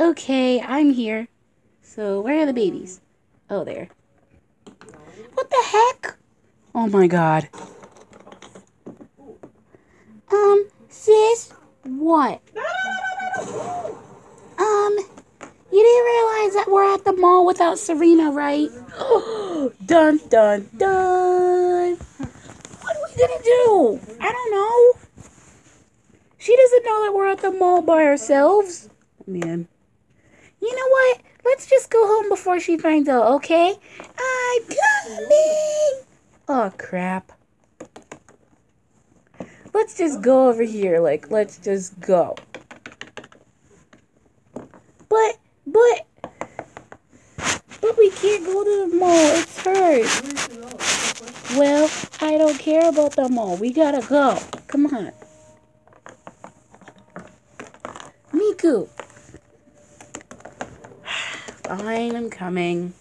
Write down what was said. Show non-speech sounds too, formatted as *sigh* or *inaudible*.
Okay, I'm here. So, where are the babies? Oh, there. What the heck? Oh my god. Um, sis? What? Um, you didn't realize that we're at the mall without Serena, right? *gasps* dun dun dun. What are we gonna do? I don't know. She doesn't know that we're at the mall by ourselves. Man. You know what? Let's just go home before she finds out, okay? I'm coming! Oh, crap. Let's just go over here. Like, let's just go. But, but, but we can't go to the mall. It's hers. Well, I don't care about the mall. We gotta go. Come on. Miku. I'm coming.